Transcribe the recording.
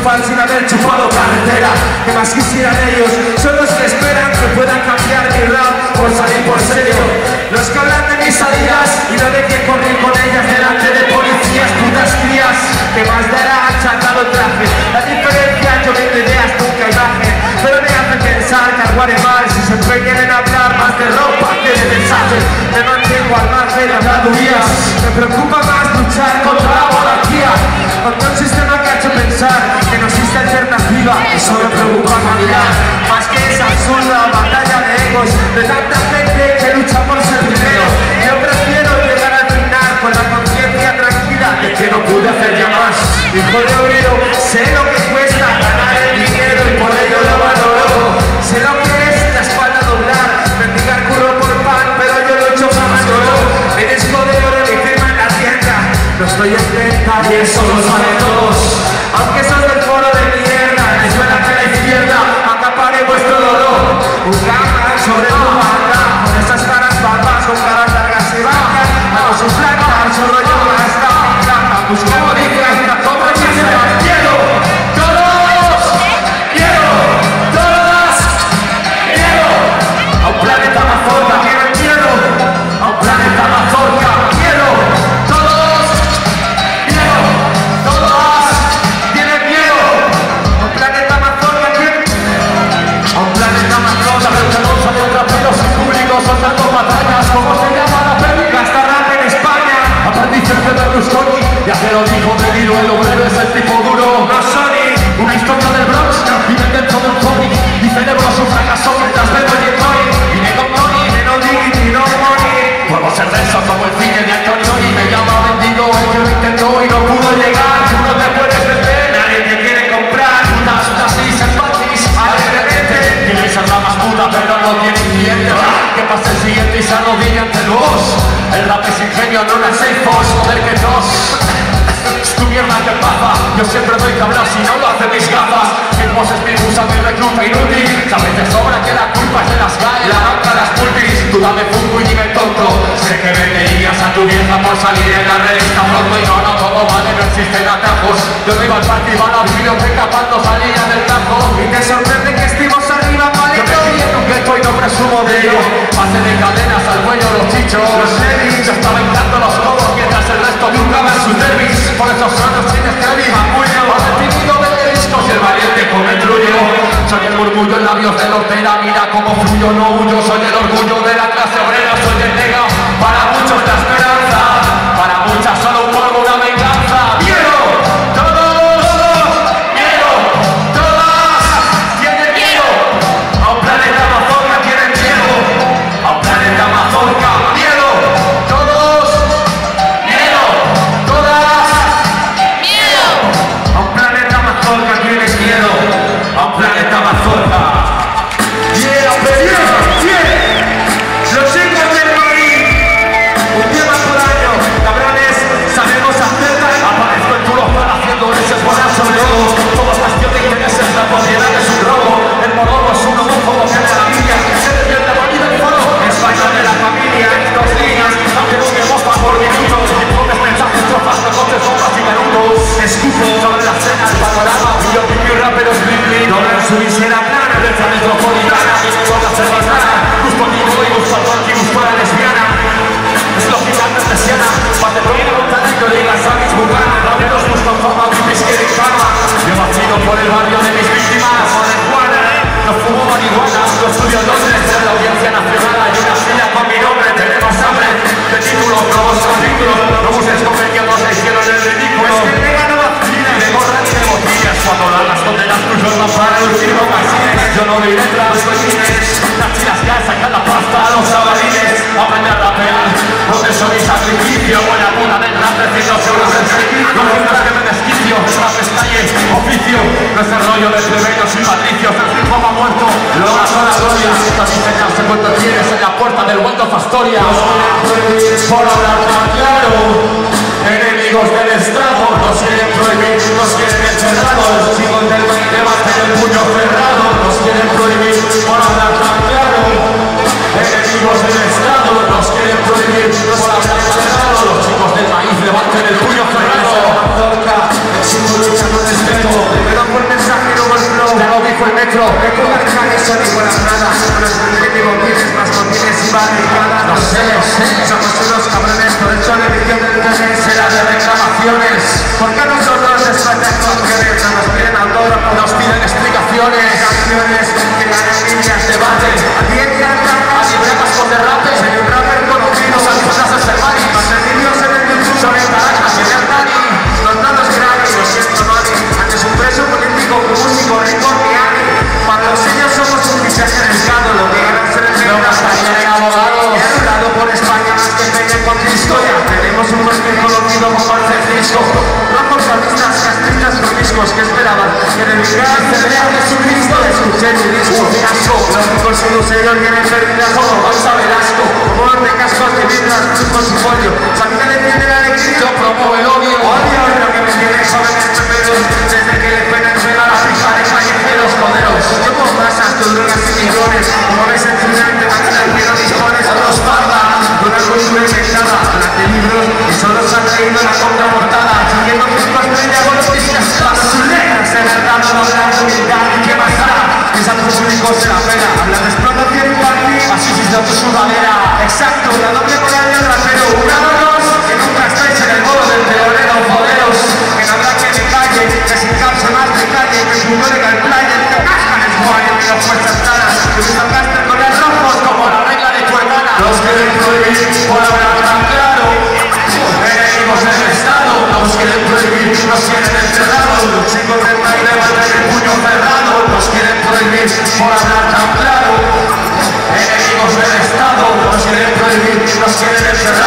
sin haber chupado carretera. Que más quisieran ellos, son los que esperan que puedan cambiar mi rap por salir por serio. Los que hablan de mis salidas y no de que correr con ellas delante de policías, putas crías. Que más dará achacado traje. La diferencia, yo vendo ideas, nunca imagen. Pero me hace pensar que aguare mal si se empeñan en hablar más de ropa que de mensajes. Me mantengo al margen de habladurías. Me preocupa más luchar contra Eso me preocupa calidad. Más que esa absurda batalla de egos de tanta gente que lucha por ser primero. Yo prefiero llegar al final con la conciencia tranquila de que no pude hacer ya más. Hijo de obrero, sé lo que cuesta ganar el dinero y por ello lo valoro. Sé lo que es la espalda doblar, mendigar curro por pan, pero yo lo he hecho jamás oro. Mi disco de oro mi firma en la tienda. No estoy en venta y eso lo la pero no tiene cliente. Que pase el siguiente y se arrodilla ante vos. El rap es ingenio, no la seifos, joder que. Es tu mierda que pasa, yo siempre doy que hablar si no lo hacen mis gafas. Mis voces me usan mi recluta inútil. Sabes de sobra que la culpa es de las calles, la banca, las multis. Tú dame fungo y dime tonto. Sé que venderías a tu vieja por salir en la revista pronto y no, no todo vale, no existen atajos. Yo no iba al party, iba a la biblioteca resto jugaba en sus derbis. Por esos años tienes que ir a puño. Has definido de discos y el valiente come el trullo. Soy el murmullo en labios de lotera. Mira cómo fluyo, no huyo. Soy el orgullo de la clase obrera. Soy el nega. Para muchos la esperanza. Por el barrio de mis víctimas, marihuana, no fumo marihuana, no estudio en Londres, en la audiencia nacional hay una silla con mi nombre, tenemos hambre de títulos, nuevos capítulos, no busques convenios, se hicieron el ridículo. Es que el no vacila, ni de gorra ni de botillas, cuando dan las condenas cruzan la para el último casines, yo no diré tras cochines, las chinas que sacan la pasta a los sabalines, aprender a rapear, donde soy sacrificio, buena puta del rap, 300 euros en servicio, no necesitas que me desquicio, oficio, no es el rollo de plebeyos y patricios, el hop ha muerto, lo a la gloria, estas enseñanzas cuento tienes en la puerta del Waldorf Astoria, por hablar tan claro, enemigos del estrado, nos quieren prohibir, nos quieren encerrados, chicos del maíz levanten el puño cerrado, nos quieren prohibir, por hablar tan claro, enemigos del Estado, nos quieren prohibir, por respeto. Me doy por mensajero, bro. Ya lo dijo el metro. Es mensaje, para nada. Para que el Francisco. Rojos fascistas, castristas, promiscuos que esperaban que dedicar a celebrar a Jesucristo. Escuché mi disco. Los ricos y los ellos vienen perdidas. Todo Velasco. Como de cascos de vibras, con su pollo. Sabina le tiene la alegría. Yo promuevo el odio. Odio lo que me tiene jóvenes peperos Desde que le pueden pegar a de callejeros joderos Exacto, la doble moral del rapero Una de dos, que nunca estáis en el bolo del teorero Joderos, que no habrá que me calle Que sin causa más de calle Que el fútbol de player Que cascan guay, que no fuerzas claras Que usan caster con el rojos Como la regla de tu hermana. Los quieren prohibir por hablar tan claro Enemigos del Estado. Nos quieren prohibir, nos quieren encerrados Los chicos del país levantan el puño cerrado Nos quieren prohibir por hablar tan claro Enemigos